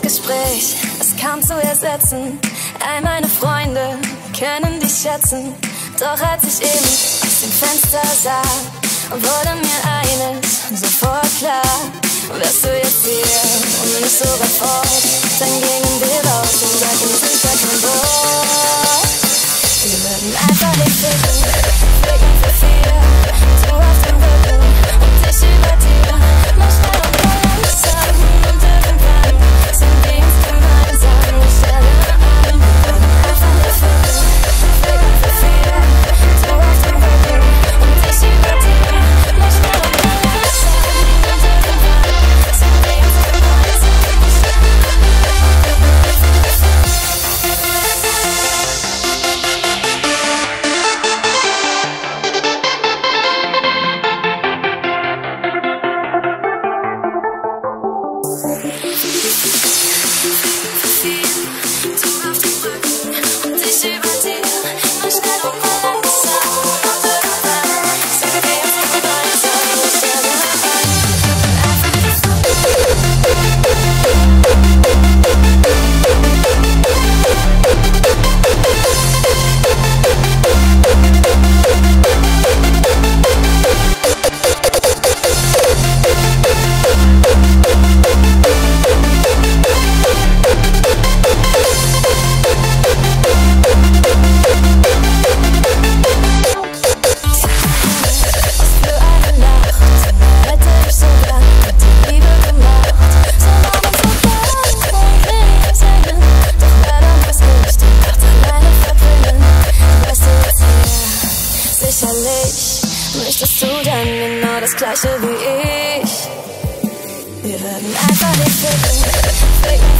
das Gespräch, es kam zu ersetzen. All meine Freunde können dich schätzen. Doch als ich eben aus dem Fenster sah, wurde mir eines sofort klar. Wärst du jetzt hier und nimmst sogar fort, dann gingen wir raus und sagten, clash of the ears You're having it, fake,